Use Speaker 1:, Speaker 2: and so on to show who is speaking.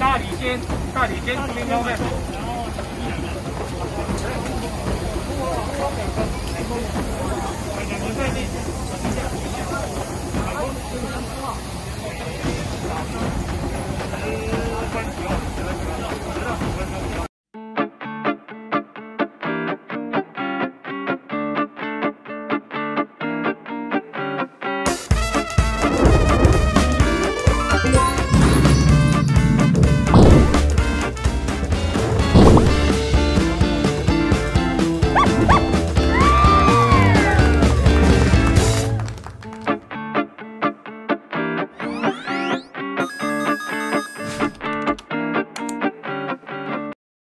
Speaker 1: 大理先，大理先，先交费。